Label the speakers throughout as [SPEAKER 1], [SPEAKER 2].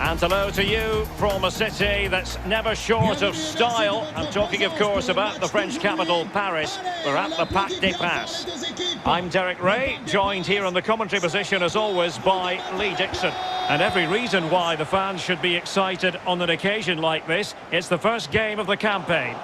[SPEAKER 1] And hello to you from a city that's never short of style. I'm talking, of course, about the French capital, Paris. We're at the Parc des Princes. I'm Derek Ray, joined here in the commentary position, as always, by Lee Dixon. And every reason why the fans should be excited on an occasion like this. It's the first game of the campaign.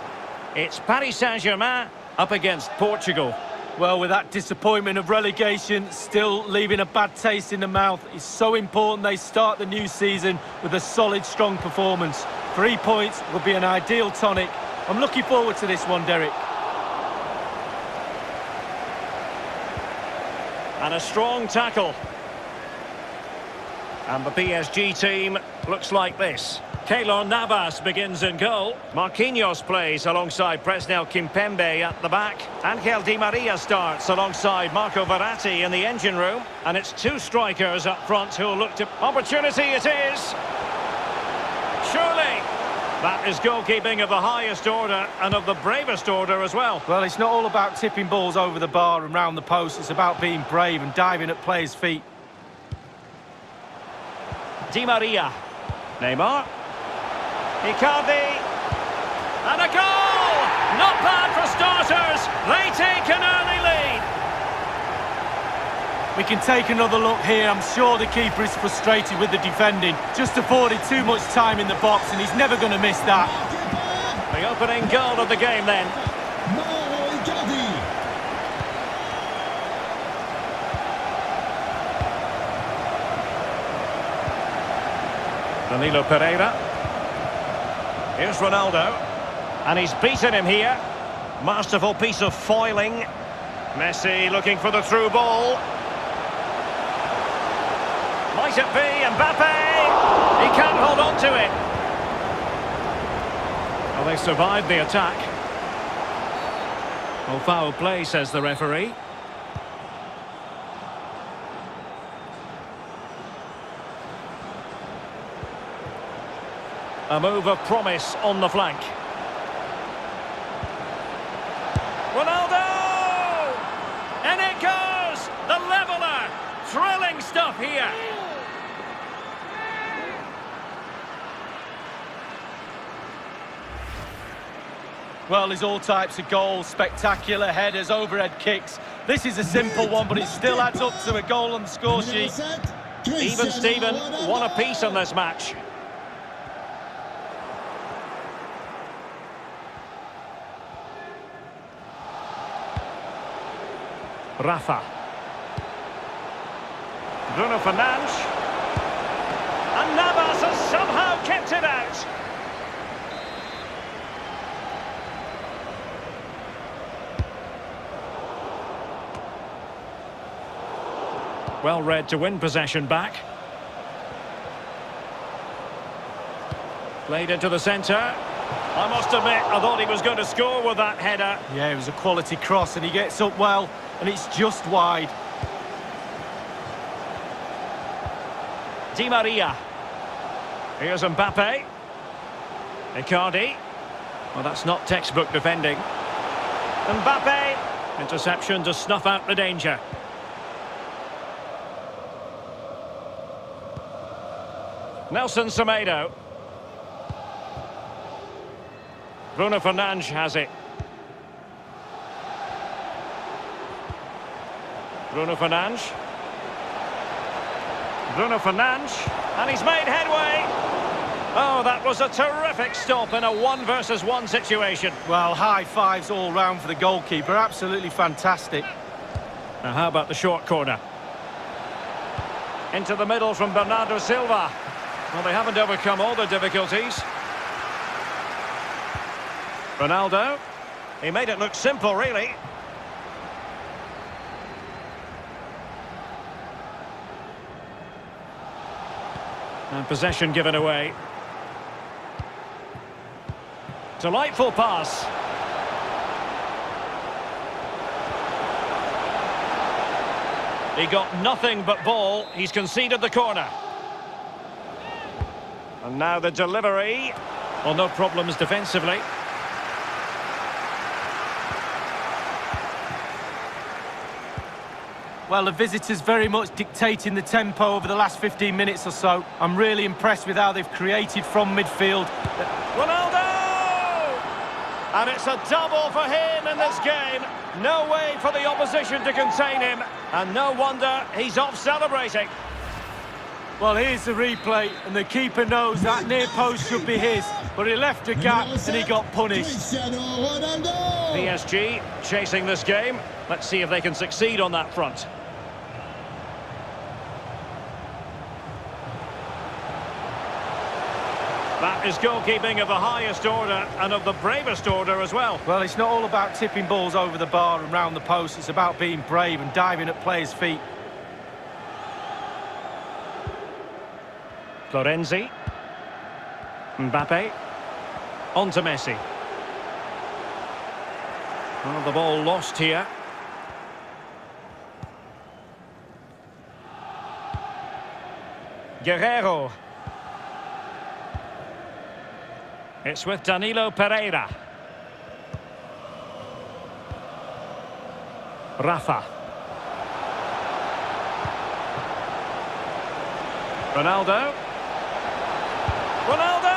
[SPEAKER 1] It's Paris Saint-Germain up against Portugal.
[SPEAKER 2] Well, with that disappointment of relegation still leaving a bad taste in the mouth, it's so important they start the new season with a solid, strong performance. Three points would be an ideal tonic. I'm looking forward to this one, Derek.
[SPEAKER 1] And a strong tackle. And the PSG team looks like this. Keylor Navas begins in goal. Marquinhos plays alongside Presnel Kimpembe at the back. Angel Di Maria starts alongside Marco Verratti in the engine room. And it's two strikers up front who'll look to... Opportunity it is! Surely! That is goalkeeping of the highest order and of the bravest order as well.
[SPEAKER 2] Well, it's not all about tipping balls over the bar and round the post. It's about being brave and diving at players' feet.
[SPEAKER 1] Di Maria. Neymar. Icardi. And a goal! Not bad for starters. They take an early lead.
[SPEAKER 2] We can take another look here. I'm sure the keeper is frustrated with the defending. Just afforded too much time in the box and he's never going to miss that.
[SPEAKER 1] The opening goal of the game then. Danilo Pereira. Here's Ronaldo. And he's beaten him here. Masterful piece of foiling. Messi looking for the through ball. Might it be Mbappe? He can't hold on to it. Well, they survived the attack. Well, foul play, says the referee. A move of promise on the flank. Ronaldo! And it goes! The leveller! Thrilling stuff here.
[SPEAKER 2] Well, there's all types of goals, spectacular headers, overhead kicks. This is a simple one, but it still adds up to a goal on the score sheet.
[SPEAKER 1] Even Steven, one apiece on this match. Rafa. Bruno Fernandes. And Navas has somehow kept it out. Well read to win possession back. Played into the centre. I must admit, I thought he was going to score with that header.
[SPEAKER 2] Yeah, it was a quality cross and he gets up well and it's just wide.
[SPEAKER 1] Di Maria. Here's Mbappe. Icardi. Well, that's not textbook defending. Mbappe. Interception to snuff out the danger. Nelson Semedo. Bruno Fernandes has it. Bruno Fernandes. Bruno Fernandes. And he's made headway. Oh, that was a terrific stop in a one versus one situation.
[SPEAKER 2] Well, high fives all round for the goalkeeper. Absolutely fantastic.
[SPEAKER 1] Now, how about the short corner? Into the middle from Bernardo Silva. Well, they haven't overcome all the difficulties. Ronaldo. He made it look simple, really. And possession given away. Delightful pass. He got nothing but ball. He's conceded the corner. And now the delivery. Well, no problems defensively.
[SPEAKER 2] Well, the visitors very much dictating the tempo over the last 15 minutes or so. I'm really impressed with how they've created from midfield.
[SPEAKER 1] Ronaldo! And it's a double for him in this game. No way for the opposition to contain him. And no wonder he's off celebrating.
[SPEAKER 2] Well, here's the replay, and the keeper knows that near post should be his, but he left a gap and he got punished.
[SPEAKER 1] PSG chasing this game. Let's see if they can succeed on that front. Is goalkeeping of the highest order and of the bravest order as well.
[SPEAKER 2] Well, it's not all about tipping balls over the bar and round the post. It's about being brave and diving at players' feet.
[SPEAKER 1] Florenzi. Mbappe. On to Messi. Well, the ball lost here. Guerreiro. It's with Danilo Pereira. Rafa. Ronaldo. Ronaldo!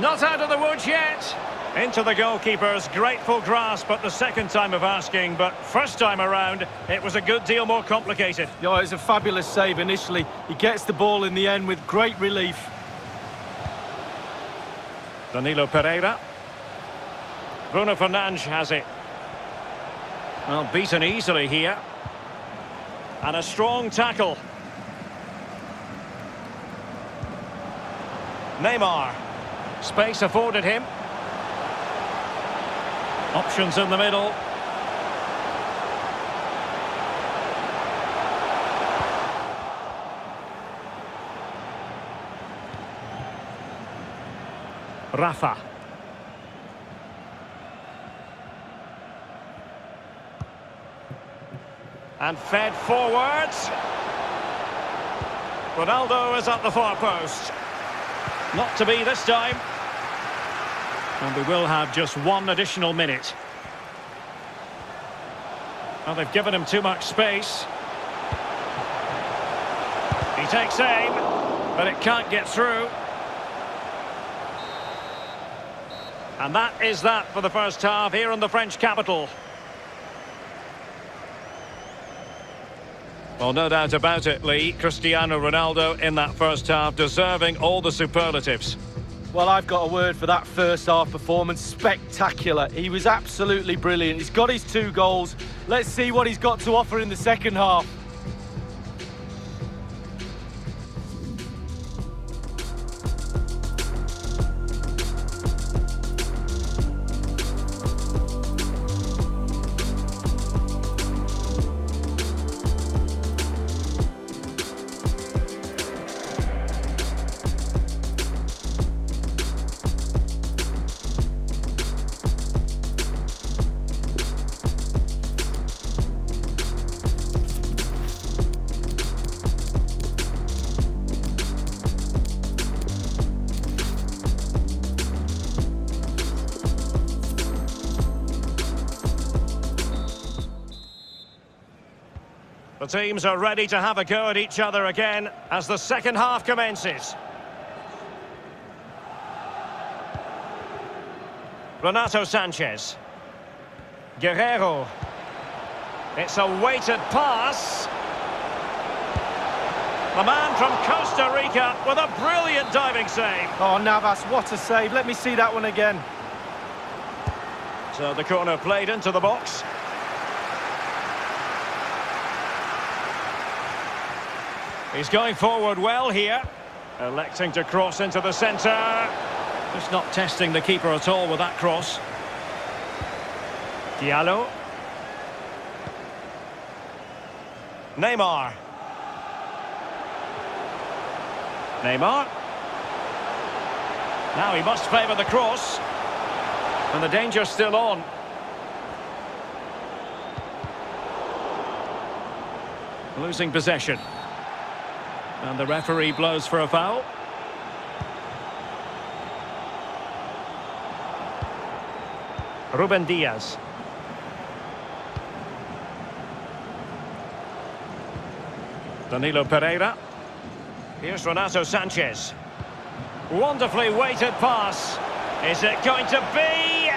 [SPEAKER 1] Not out of the woods yet. Into the goalkeeper's grateful grasp at the second time of asking, but first time around, it was a good deal more complicated.
[SPEAKER 2] Yeah, it was a fabulous save initially. He gets the ball in the end with great relief.
[SPEAKER 1] Danilo Pereira. Bruno Fernandes has it. Well, beaten easily here. And a strong tackle. Neymar. Space afforded him. Options in the middle. Rafa. And fed forwards. Ronaldo is at the far post. Not to be this time. And we will have just one additional minute. Well, they've given him too much space. He takes aim, but it can't get through. And that is that for the first half here in the French capital. Well, no doubt about it, Lee. Cristiano Ronaldo in that first half, deserving all the superlatives.
[SPEAKER 2] Well, I've got a word for that first half performance. Spectacular. He was absolutely brilliant. He's got his two goals. Let's see what he's got to offer in the second half.
[SPEAKER 1] The teams are ready to have a go at each other again as the second half commences. Renato Sanches. Guerreiro. It's a weighted pass. The man from Costa Rica with a brilliant diving save.
[SPEAKER 2] Oh, Navas, what a save. Let me see that one again.
[SPEAKER 1] So the corner played into the box. He's going forward well here. Electing to cross into the centre. Just not testing the keeper at all with that cross. Diallo. Neymar. Neymar. Now he must favour the cross. And the danger's still on. Losing possession. And the referee blows for a foul. Ruben Dias. Danilo Pereira. Here's Renato Sanches. Wonderfully weighted pass. Is it going to be?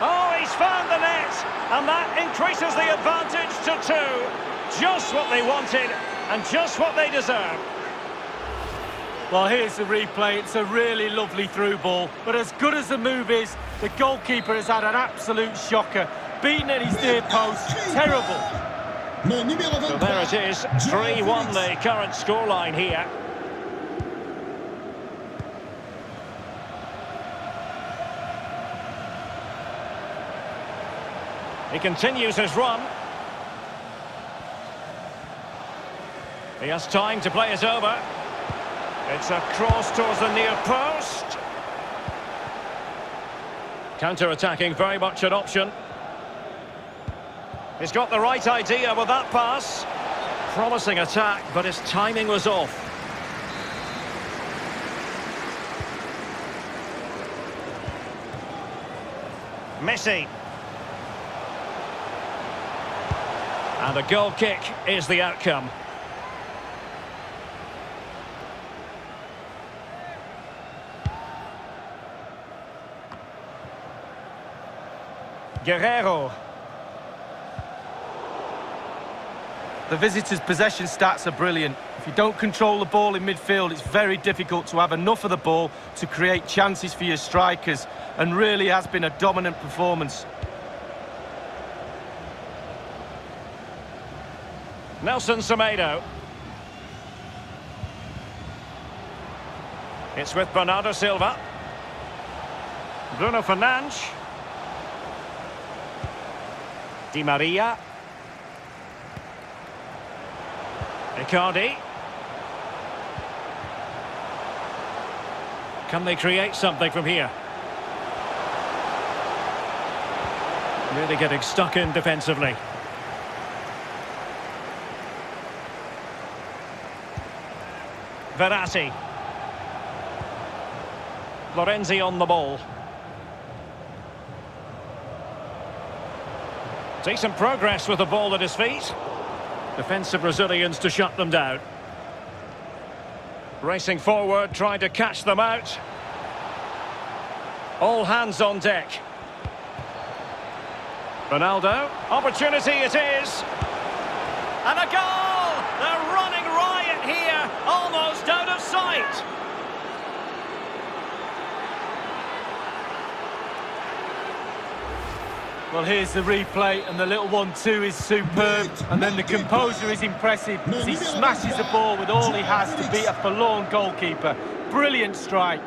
[SPEAKER 1] Oh, he's found the net, and that increases the advantage to two. Just what they wanted, and just what they deserve.
[SPEAKER 2] Well, here's the replay. It's a really lovely through ball. But as good as the move is, the goalkeeper has had an absolute shocker. Beaten at his near post. Terrible.
[SPEAKER 1] So there it is. 3-1 the current scoreline here. He continues his run. He has time to play it over. It's a cross towards the near post. Counter-attacking, very much an option. He's got the right idea with that pass. Promising attack, but his timing was off. Messi. And a goal kick is the outcome. Guerreiro.
[SPEAKER 2] The visitors' possession stats are brilliant. If you don't control the ball in midfield, it's very difficult to have enough of the ball to create chances for your strikers, and really has been a dominant performance.
[SPEAKER 1] Nelson Semedo. It's with Bernardo Silva. Bruno Fernandes. Di Maria. Icardi. Can they create something from here? Really getting stuck in defensively. Verratti. Florenzi on the ball. Decent progress with the ball at his feet. Defensive Brazilians to shut them down. Racing forward, trying to catch them out. All hands on deck. Ronaldo, opportunity it is. And a goal!
[SPEAKER 2] Well, here's the replay, and the little one-two is superb. And then the composure is impressive as he smashes the ball with all he has to beat a forlorn goalkeeper. Brilliant strike.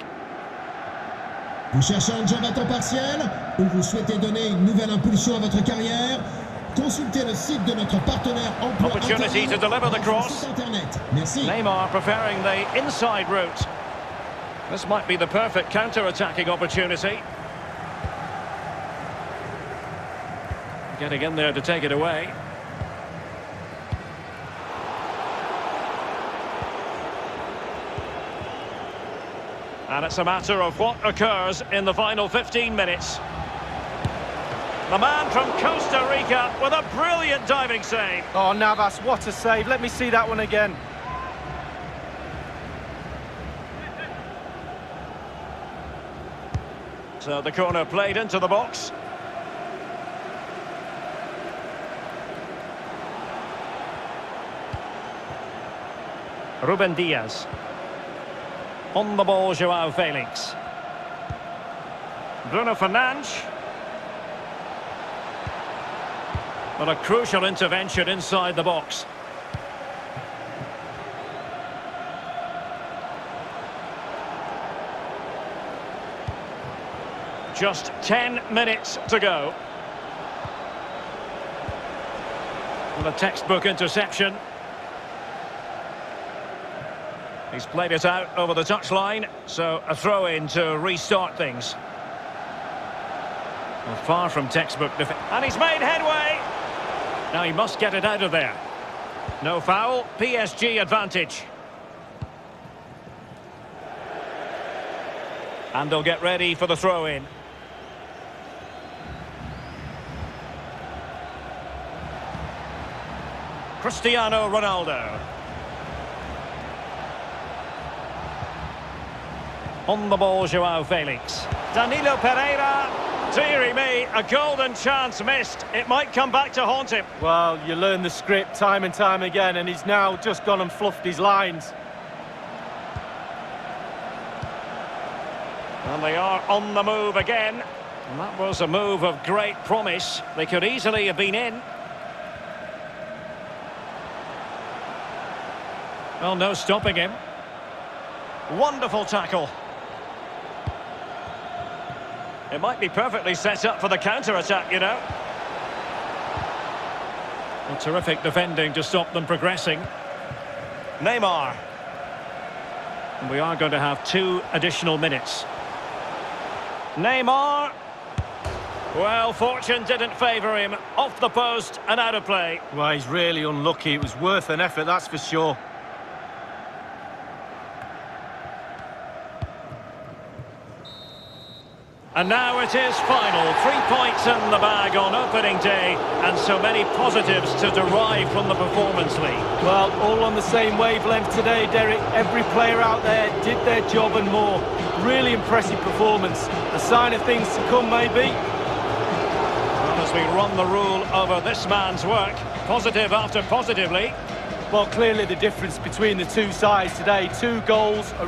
[SPEAKER 3] Vous cherchez un job à temps partiel ou vous souhaitez donner une nouvelle impulsion à votre carrière Consultez le site de notre partenaire emploi
[SPEAKER 1] Opportunity to deliver the cross.
[SPEAKER 3] Internet. Merci.
[SPEAKER 1] Neymar preferring the inside route. This might be the perfect counter-attacking opportunity. Getting in there to take it away. And it's a matter of what occurs in the final 15 minutes. The man from Costa Rica with a brilliant diving save.
[SPEAKER 2] Oh, Navas, what a save. Let me see that one again.
[SPEAKER 1] So the corner played into the box. Ruben Dias. On the ball, Joao Felix. Bruno Fernandes. But a crucial intervention inside the box. Just 10 minutes to go. And a textbook interception. He's played it out over the touchline, so a throw-in to restart things. Well, far from textbook defense. And he's made headway! Now he must get it out of there. No foul, PSG advantage. And they'll get ready for the throw-in. Cristiano Ronaldo. On the ball, Joao Felix. Danilo Pereira. Deary me, a golden chance missed. It might come back to haunt him.
[SPEAKER 2] Well, you learn the script time and time again, and he's now just gone and fluffed his lines.
[SPEAKER 1] And they are on the move again. And that was a move of great promise. They could easily have been in. Well, no stopping him. Wonderful tackle. It might be perfectly set up for the counter-attack, you know. Well, terrific defending to stop them progressing. Neymar. And we are going to have two additional minutes. Neymar. Well, fortune didn't favour him. Off the post and out of play.
[SPEAKER 2] Well, he's really unlucky. It was worth an effort, that's for sure.
[SPEAKER 1] And now it is final. Three points in the bag on opening day, and so many positives to derive from the performance league.
[SPEAKER 2] Well, all on the same wavelength today, Derek. Every player out there did their job and more. Really impressive performance. A sign of things to come, maybe.
[SPEAKER 1] Well, as we run the rule over this man's work, positive after positively.
[SPEAKER 2] Well, clearly the difference between the two sides today. Two goals, a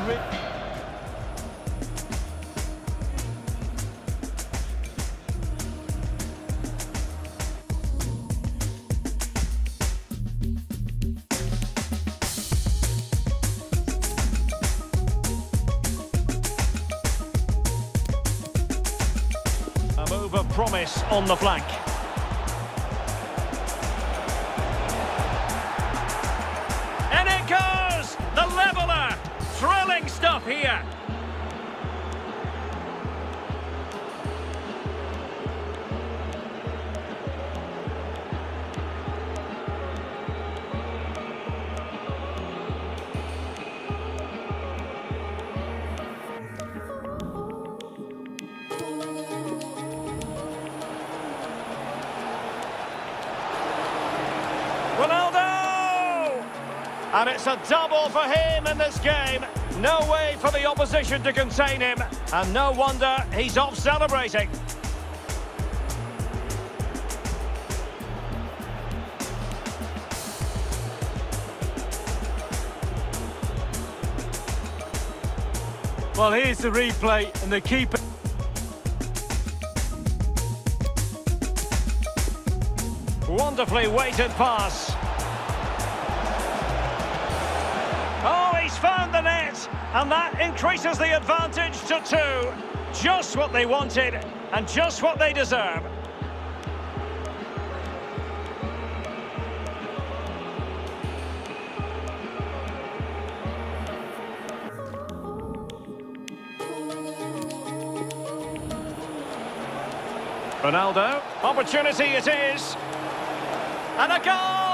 [SPEAKER 1] on the flank. And it goes! The leveller! Thrilling stuff here. And it's a double for him in this game. No way for the opposition to contain him. And no wonder he's off celebrating.
[SPEAKER 2] Well, here's the replay, and the keeper...
[SPEAKER 1] Wonderfully weighted pass. Found the net, and that increases the advantage to two. Just what they wanted, and just what they deserve. Ronaldo, opportunity it is. And a goal!